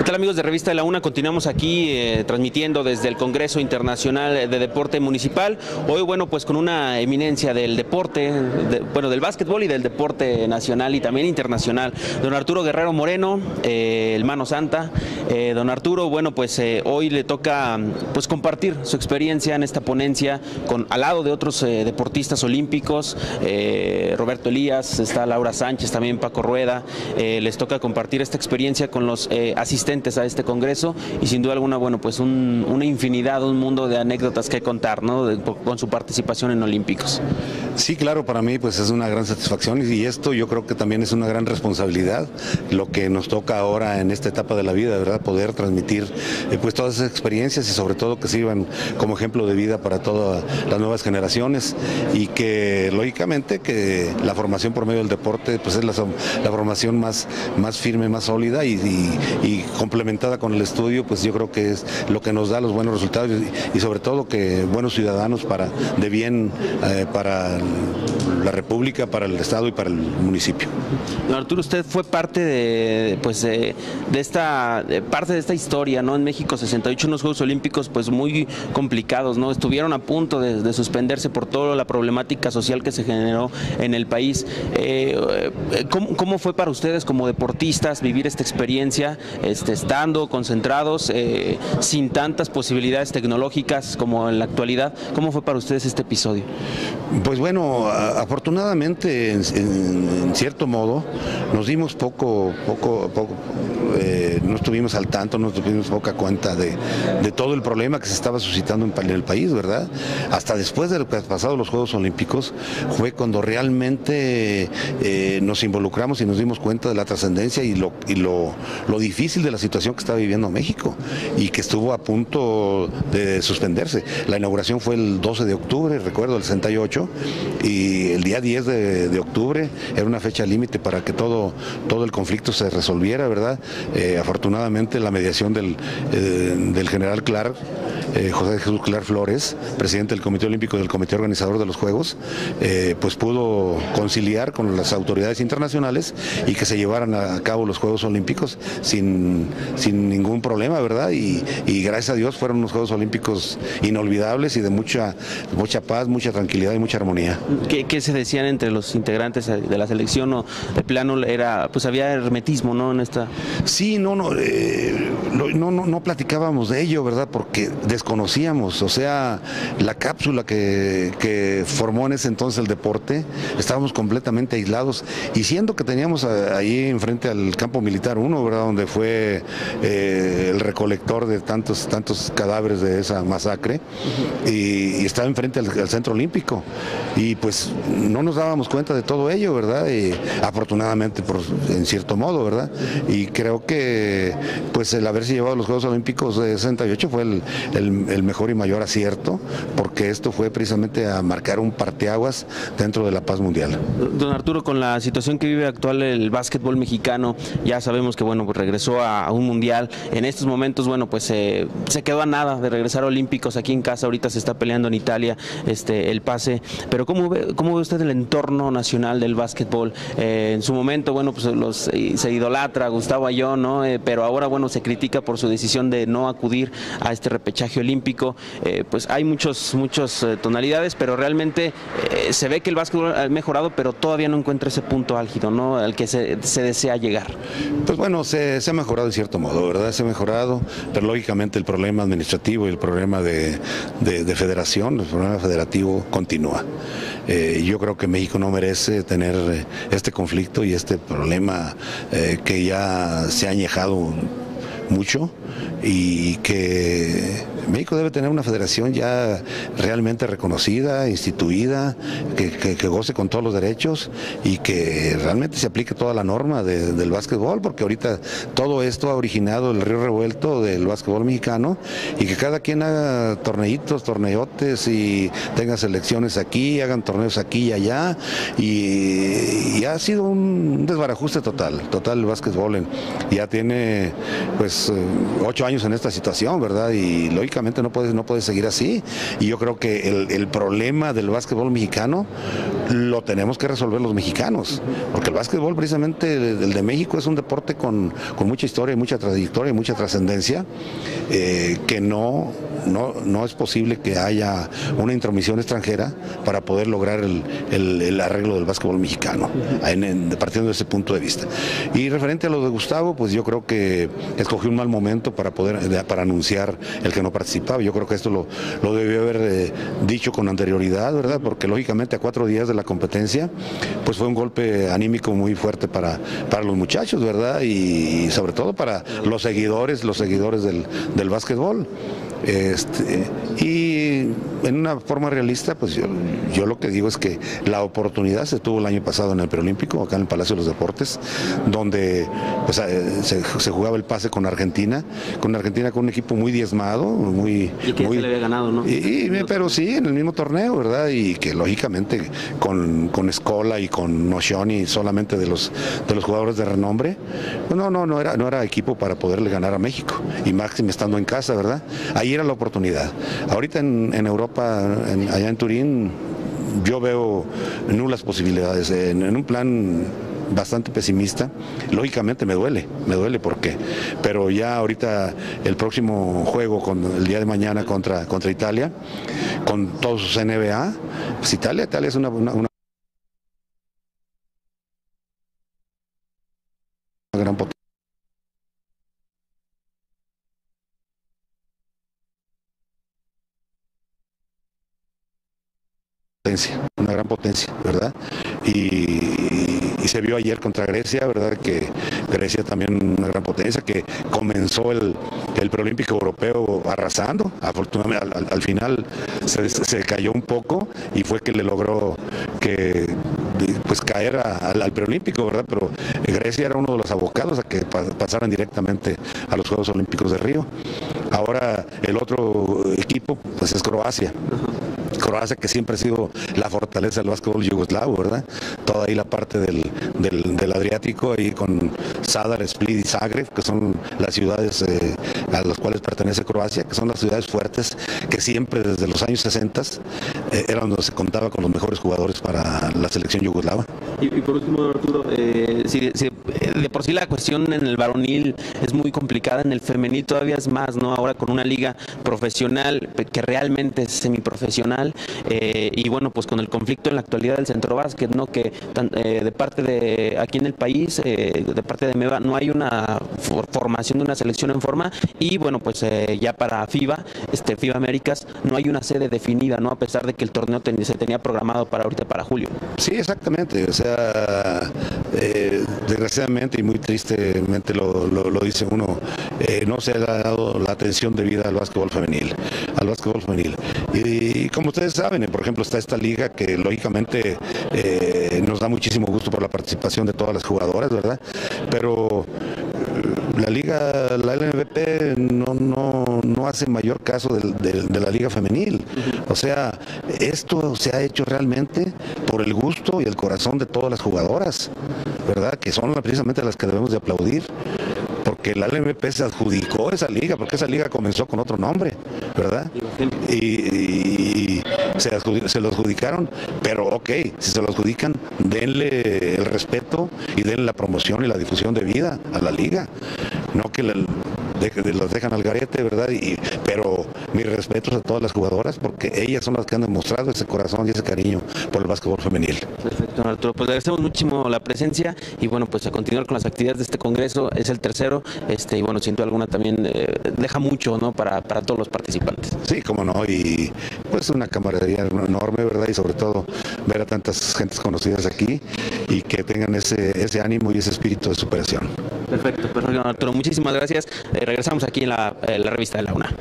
¿Qué tal amigos de Revista de la Una? Continuamos aquí eh, transmitiendo desde el Congreso Internacional de Deporte Municipal. Hoy, bueno, pues con una eminencia del deporte, de- bueno, del básquetbol y del deporte nacional y también internacional. Don Arturo Guerrero Moreno, eh, el Mano Santa. Eh, don Arturo, bueno, pues hoy le toca pues compartir su experiencia en esta ponencia con al lado de otros deportistas olímpicos, Roberto Elías, está Laura Sánchez, también Paco Rueda. Les toca compartir esta experiencia con los eh, a este congreso y sin duda alguna, bueno, pues un- una infinidad, un mundo de anécdotas que contar, ¿no? Con su participación en Olímpicos. Sí, claro, para mí pues es una gran satisfacción y esto yo creo que también es una gran responsabilidad lo que nos toca ahora en esta etapa de la vida, ¿verdad? Poder transmitir eh, pues todas esas experiencias y sobre todo que sirvan como ejemplo de vida para todas las nuevas generaciones y que lógicamente que la formación por medio del deporte pues es la, formación más, más firme, más sólida y complementada con el estudio pues yo creo que es lo que nos da los buenos resultados y, sobre todo que buenos ciudadanos para de bien eh, para la República, para el Estado y para el municipio. Don Arturo, usted fue parte de, pues, de, de esta de parte de esta historia, ¿no? En México 68 unos Juegos Olímpicos, pues muy complicados, ¿no? Estuvieron a punto de, de suspenderse por toda la problemática social que se generó en el país. Eh, eh, ¿cómo, cómo fue para ustedes como deportistas vivir esta experiencia, este, estando concentrados, eh, sin tantas posibilidades tecnológicas como en la actualidad? ¿Cómo fue para ustedes este episodio? Pues bueno, a- afortunadamente, en, cierto modo, nos dimos poco, poco, poco, eh, no estuvimos al tanto, no tuvimos poca cuenta de, todo el problema que se estaba suscitando en, el país, ¿verdad? Hasta después de lo que ha pasado los Juegos Olímpicos fue cuando realmente eh, nos involucramos y nos dimos cuenta de la trascendencia y, lo, lo, difícil de la situación que estaba viviendo México y que estuvo a punto de suspenderse. La inauguración fue el 12 de octubre, recuerdo, el 68, y el día 10 de, octubre era una fecha límite para que todo el conflicto se resolviera, ¿verdad? Eh, afortunadamente la mediación del, eh, del general Clark, eh, José Jesús Clark Flores, presidente del Comité Olímpico y del Comité Organizador de los Juegos, eh, pues pudo conciliar con las autoridades internacionales y que se llevaran a cabo los Juegos Olímpicos sin, sin ningún problema, ¿verdad? Y, y gracias a Dios fueron unos Juegos Olímpicos inolvidables y de mucha, mucha paz, mucha tranquilidad y mucha armonía. ¿Qué, qué se decían entre los integrantes de la selección o de plano era, pues había hermetismo, ¿no? En esta. Sí, no, no, eh, no, no platicábamos de ello, ¿verdad? Porque desconocíamos, o sea, la cápsula que, formó en ese entonces el deporte, estábamos completamente aislados y siendo que teníamos ahí enfrente al campo militar 1, ¿verdad? Donde fue eh, el recolector de tantos, tantos cadáveres de esa masacre y, estaba enfrente al, centro olímpico y pues no nos dábamos cuenta de todo ello, ¿verdad? Afortunadamente, en cierto modo, ¿verdad? Y creo que pues el haberse llevado los Juegos Olímpicos de 68 fue el, el- mejor y mayor acierto, porque esto fue precisamente a marcar un parteaguas dentro de la paz mundial. Don Arturo, con la situación que vive actual el básquetbol mexicano, ya sabemos que bueno, pues regresó a, un mundial. En estos momentos, bueno, pues eh, se quedó a nada de regresar a Olímpicos aquí en casa. Ahorita se está peleando en Italia este el pase. Pero ¿cómo ve, cómo ve usted el entorno nacional del básquetbol? Eh, en su momento, bueno, pues los, se idolatra Gustavo Ayón, ¿no? Eh, pero ahora, bueno, se critica por su decisión de no acudir a este repechaje olímpico. Eh, pues hay muchos, muchos eh, tonalidades, pero realmente eh, se ve que el básquetbol ha mejorado, pero todavía no encuentra ese punto álgido, ¿no? Al que se, se desea llegar. Pues bueno, se, se ha mejorado de cierto modo, ¿verdad? Se ha mejorado, pero lógicamente el problema administrativo y el problema de, de- de federación, el problema federativo continúa. Yo creo que México no merece tener este conflicto y este problema que ya se ha añejado mucho y que México debe tener una federación ya realmente reconocida, instituida, que, goce con todos los derechos y que realmente se aplique toda la norma de- del básquetbol, porque ahorita todo esto ha originado el río revuelto del básquetbol mexicano y que cada quien haga torneitos, torneotes y tenga selecciones aquí, hagan torneos aquí y allá y, ha sido un desbarajuste total, total el básquetbol ya tiene pues eh, ocho años en esta situación, ¿verdad? Y no puede, no puede seguir así. Y yo creo que el, problema del básquetbol mexicano lo tenemos que resolver los mexicanos, porque el básquetbol precisamente el de México es un deporte con, mucha historia, mucha trayectoria, mucha trascendencia, eh, que no, no, no, es posible que haya una intromisión extranjera para poder lograr el, arreglo del básquetbol mexicano, partiendo de ese punto de vista. Y referente a lo de Gustavo, pues yo creo que escogió un mal momento para poder para anunciar el que no participaba. Yo creo que esto lo, debió haber eh, dicho con anterioridad, ¿verdad? Porque lógicamente a cuatro días de la competencia, pues fue un golpe anímico muy fuerte para, para los muchachos, ¿verdad? Y, sobre todo para los seguidores, los seguidores del, del básquetbol. Este, y en una forma realista, pues yo, yo, lo que digo es que la oportunidad se tuvo el año pasado en el Preolímpico, acá en el Palacio de los Deportes, donde pues, eh, se, jugaba el pase con Argentina, con Argentina con un equipo muy diezmado, muy... Y que muy, se le había ganado, ¿no? pero sí, en el mismo torneo, ¿verdad? Y que lógicamente con, con Escola y con Nocioni solamente de los, de los jugadores de renombre, pues no, no, no era, no era equipo para poderle ganar a México. Y máximo estando en casa, ¿verdad? Ahí era la oportunidad. Ahorita en, Europa, allá en Turín, yo veo nulas posibilidades. En, un plan bastante pesimista. Lógicamente me duele, me duele porque, pero ya ahorita el próximo juego con el día de mañana contra, contra Italia, con todos sus NBA, pues Italia, Italia es una gran potencia. Una gran potencia, ¿verdad? Y, se vio ayer contra Grecia, ¿verdad? Que Grecia también una gran potencia, que comenzó el, el preolímpico europeo arrasando, afortunadamente al, final se, cayó un poco y fue que le logró que pues caer al, preolímpico, ¿verdad? Pero Grecia era uno de los abocados a que pasaran directamente a los Juegos Olímpicos de Río. Ahora el otro equipo pues es Croacia. Croacia que siempre ha sido la fortaleza del básquetbol yugoslavo, ¿verdad? Toda ahí la parte del, del, Adriático, ahí con Sadar, Split y Zagreb, que son las ciudades eh, a las cuales pertenece Croacia, que son las ciudades fuertes, que siempre desde los años 60 eh, era donde se contaba con los mejores jugadores para la selección yugoslava. Y, por último, Arturo, eh, si, de por sí la cuestión en el varonil es muy complicada, en el femenil todavía es más, ¿no? Ahora con una liga profesional que realmente es semiprofesional eh, y bueno, pues con el conflicto en la actualidad del centro básquet, ¿no? Que eh, de parte de aquí en el país, eh, de parte de MEVA, no hay una formación de una selección en forma y bueno, pues ya para FIBA, este FIBA Américas, no hay una sede definida, ¿no? A pesar de que el torneo se tenía programado para ahorita, para julio. Sí, exactamente, o sea, desgraciadamente y muy tristemente lo, dice uno, no se ha dado la atención debida al básquetbol femenil, al básquetbol femenil. Y, como ustedes saben, por ejemplo, está esta liga que lógicamente eh, nos da muchísimo gusto por la participación de todas las jugadoras, ¿verdad? Pero eh, la liga, la LNVP no, no, no hace mayor caso de, de, la liga femenil. O sea, esto se ha hecho realmente por el gusto y el corazón de todas las jugadoras, ¿verdad? Que son precisamente las que debemos de aplaudir porque la LMP se adjudicó esa liga, porque esa liga comenzó con otro nombre, ¿verdad? Y, se, lo adjudicaron, pero ok, si se lo adjudican, denle el respeto y denle la promoción y la difusión de vida a la liga, no que la, de, los dejan al garete, ¿verdad? Y, pero mis respetos a todas las jugadoras porque ellas son las que han demostrado ese corazón y ese cariño por el básquetbol femenil. Perfecto, Arturo. Pues agradecemos muchísimo la presencia y bueno, pues a continuar con las actividades de este congreso. Es el tercero este y bueno, siento alguna también eh, deja mucho, ¿no? Para, para todos los participantes. Sí, cómo no. Y pues una camaradería enorme, ¿verdad? Y sobre todo ver a tantas gentes conocidas aquí y que tengan ese, ese ánimo y ese espíritu de superación. Perfecto, perfecto, Arturo. Muchísimas gracias. Eh, regresamos aquí en la, en la revista de la UNA.